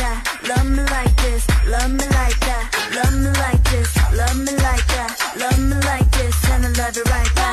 Love me like that, love me like this, love me like that, love me like this, love me like that, love me like this, and I love it right